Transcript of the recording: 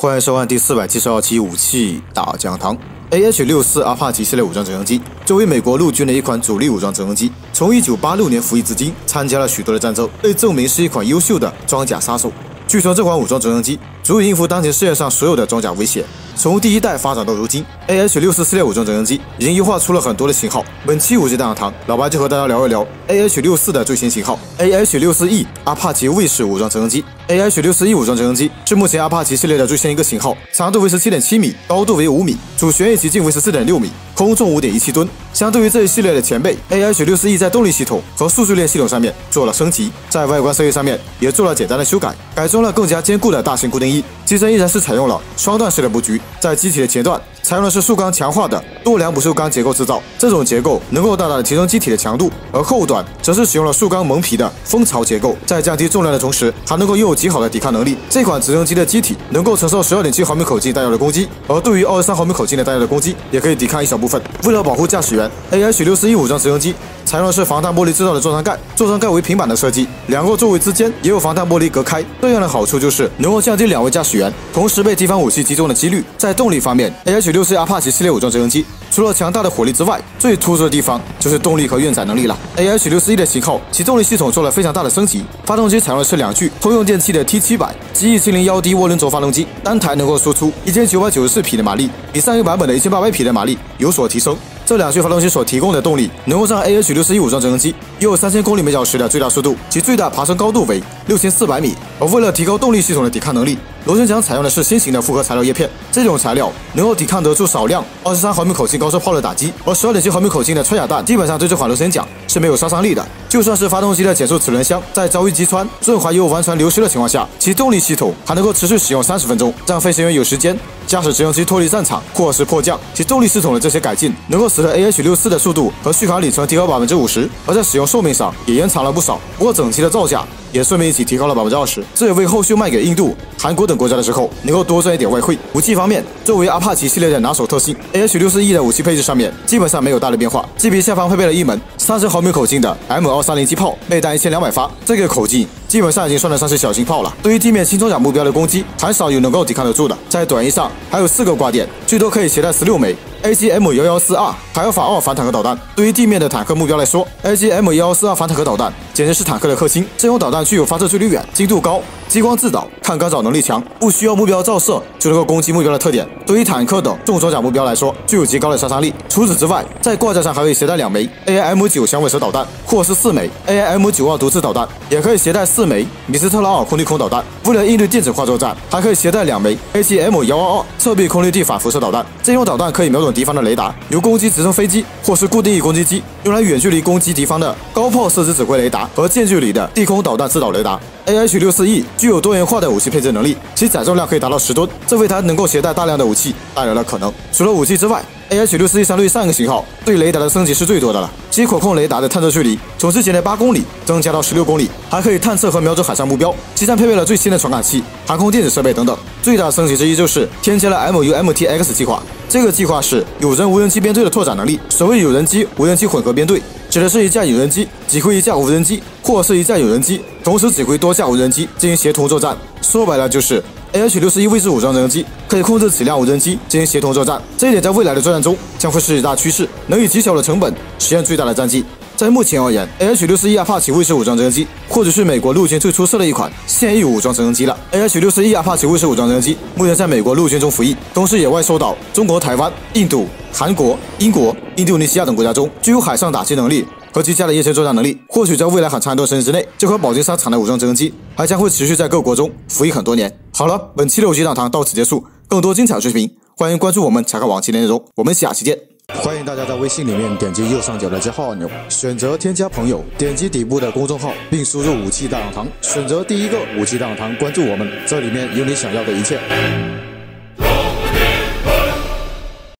欢迎收看第四百七十二期武器大讲堂。AH 六四阿帕奇系列武装直升机作为美国陆军的一款主力武装直升机，从一九八六年服役至今，参加了许多的战斗，被证明是一款优秀的装甲杀手。据说这款武装直升机足以应付当前世界上所有的装甲威胁。从第一代发展到如今，AH 六四系列武装直升机已经优化出了很多的型号。本期武器大讲堂，老白就和大家聊一聊 AH 六四的最新型号 AH 六四 E 阿帕奇卫士武装直升机。AH 六四 E 武装直升机是目前阿帕奇系列的最新一个型号，长度为十七点七米，高度为五米，主旋翼直径为十四点六米，空重五点一七吨。相对于这一系列的前辈，AH 六四 E 在动力系统和数据链系统上面做了升级，在外观设计上面也做了简单的修改，改装了更加坚固的大型固定翼。机身依然是采用了双段式的布局，在机体的前段。采用的是塑钢强化的多梁不锈钢结构制造，这种结构能够大大的提升机体的强度，而后段则是使用了塑钢蒙皮的蜂巢结构，在降低重量的同时，还能够拥有极好的抵抗能力。这款直升机的机体能够承受十二点七毫米口径弹药的攻击，而对于二十三毫米口径的弹药的攻击，也可以抵抗一小部分。为了保护驾驶员，AH 六四一武装直升机。采用的是防弹玻璃制造的座舱盖，座舱盖为平板的设计，两个座位之间也有防弹玻璃隔开。这样的好处就是能够降低两位驾驶员同时被敌方武器击中的几率。在动力方面，AH 六四阿帕奇系列武装直升机除了强大的火力之外，最突出的地方就是动力和运载能力了。AH 六四一的型号，其动力系统做了非常大的升级，发动机采用的是两具通用电气的 T 七百 GE 七零幺 D 涡轮轴发动机，单台能够输出一千九百九十四匹的马力，比上一个版本的一千八百匹的马力有所提升。这两具发动机所提供的动力，能够让 AH 六四一武装直升机拥有三千公里每小时的最大速度，其最大爬升高度为六千四百米。而为了提高动力系统的抵抗能力，螺旋桨采用的是新型的复合材料叶片，这种材料能够抵抗得住少量二十三毫米口径高射炮的打击，而十二点七毫米口径的穿甲弹基本上对这款螺旋桨是没有杀伤力的。就算是发动机的减速齿轮箱在遭遇击穿、润滑油完全流失的情况下，其动力系统还能够持续使用三十分钟，让飞行员有时间。驾驶直升机脱离战场或是迫降，其动力系统的这些改进，能够使得 AH 六四的速度和续航里程提高百分之五十，而在使用寿命上也延长了不少。不过整体的造价也顺便一起提高了百分之二十，这也为后续卖给印度、韩国等国家的时候能够多赚一点外汇。武器方面，作为阿帕奇系列的拿手特性，AH 六四 E 的武器配置上面基本上没有大的变化，机皮下方配备了一门三十毫米口径的 M 三零机炮，备弹一千两百发，这个口径。基本上已经算得上是小型炮了。对于地面轻装甲目标的攻击，很少有能够抵抗得住的。在短翼上还有四个挂点，最多可以携带十六枚 AGM 幺幺四二海尔法二反坦克导弹。对于地面的坦克目标来说，AGM 幺幺四二反坦克导弹简直是坦克的克星。这种导弹具有发射距离远、精度高。激光自导、抗干扰能力强，不需要目标照射就能够攻击目标的特点，对于坦克等重装甲目标来说，具有极高的杀伤力。除此之外，在挂架上还可以携带两枚 AIM 九响尾蛇导弹，或是四枚 AIM 九二毒刺导弹，也可以携带四枚米斯特拉尔空对空导弹。为了应对电子化作战，还可以携带两枚 A C M 幺二二侧壁空对地反辐射导弹。这种导弹可以瞄准敌方的雷达，由攻击直升飞机或是固定翼攻击机，用来远距离攻击敌方的高炮射击指挥雷达和近距离的地空导弹制导雷达。AH 六四 E 具有多元化的武器配置能力，其载重量可以达到十吨，这为它能够携带大量的武器带来了可能。除了武器之外，AH 六四 E 相对于上一个型号，对雷达的升级是最多的了。其可控雷达的探测距离从之前的八公里增加到十六公里，还可以探测和瞄准海上目标。机上配备了最新的传感器、航空电子设备等等。最大的升级之一就是添加了 MUMTX 计划，这个计划是有人无人机编队的拓展能力。所谓有人机无人机混合编队。指的是一架有人机指挥一架无人机，或者是一架有人机同时指挥多架无人机进行协同作战。说白了就是 AH 六十一卫士武装直升机可以控制几辆无人机进行协同作战，这一点在未来的作战中将会是一大趋势，能以极小的成本实现最大的战绩。在目前而言，AH 六十一阿帕奇卫士武装直升机或者是美国陆军最出色的一款现役武装直升机了。AH 六十一阿帕奇卫士武装直升机目前在美国陆军中服役，同时也外售到中国台湾、印度。韩国、英国、印度尼西亚等国家中具有海上打击能力和极佳的夜间作战能力。或许在未来很长一段时间之内，这款饱经沙场的武装直升机还将会持续在各国中服役很多年。好了，本期的武器讲堂到此结束。更多精彩视频，欢迎关注我们查看往期内容。我们下期见！欢迎大家在微信里面点击右上角的加号按钮，选择添加朋友，点击底部的公众号，并输入“武器大讲堂”，选择第一个“武器大讲堂”，关注我们，这里面有你想要的一切。